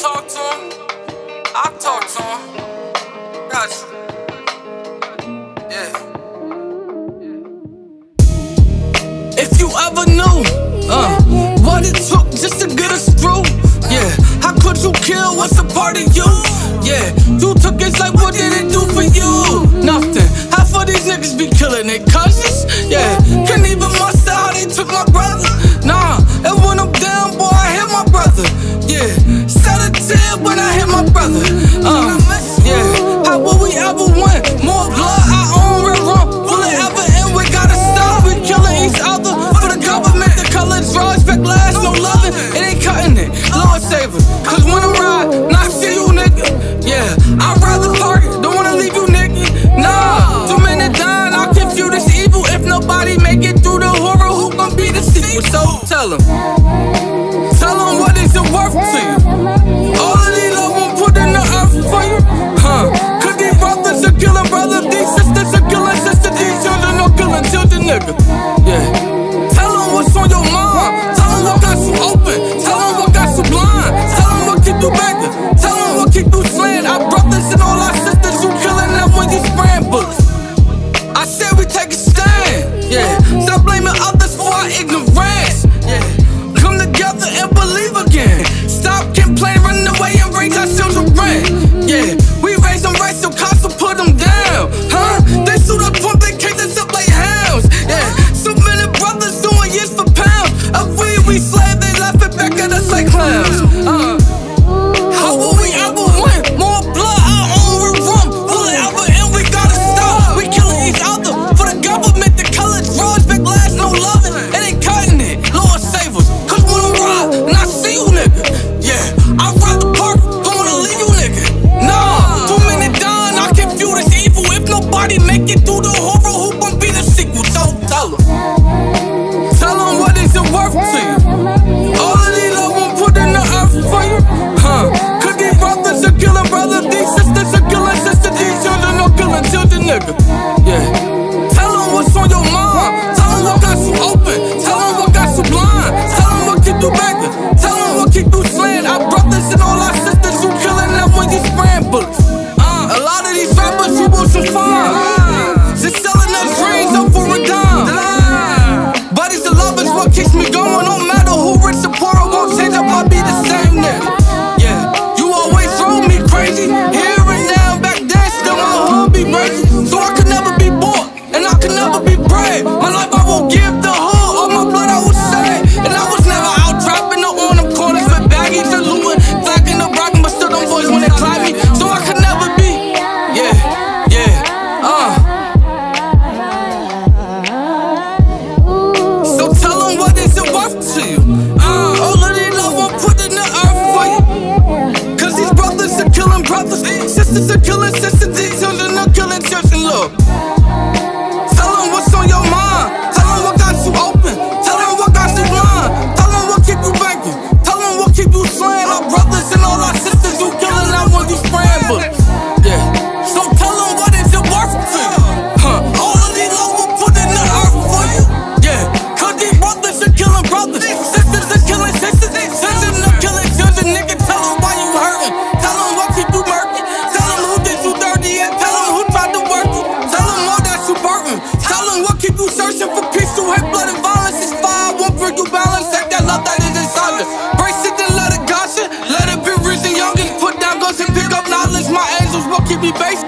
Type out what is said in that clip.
talk to Yeah. Tell them what's on your mind. Tell them what got you open. Tell slaying our brothers and all our sisters who killing. I want you spraying, yeah. So tell them what is it worth to you? Huh? All of these laws will put in the earth for you. Yeah. Cause these brothers are killing brothers, sisters are killing sisters, children are killing children. Nigga, tell them why you hurting. Tell them what you do murky. Tell them who did you dirty and tell them who tried to work you. Tell them all that you burden. Tell them what keep you searching for peace through hate blood and. bass.